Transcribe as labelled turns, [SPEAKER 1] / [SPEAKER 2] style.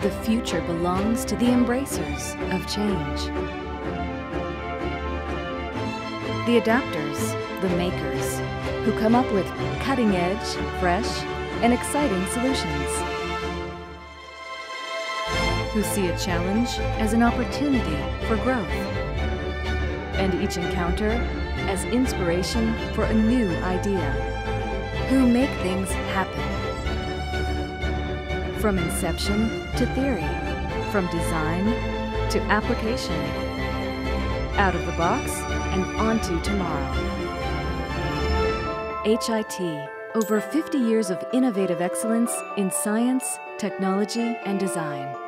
[SPEAKER 1] The future belongs to the embracers of change. The adapters, the makers, who come up with cutting edge, fresh, and exciting solutions. Who see a challenge as an opportunity for growth. And each encounter as inspiration for a new idea. Who make things happen. From inception to theory, from design to application, out of the box and onto tomorrow. HIT, over 50 years of innovative excellence in science, technology, and design.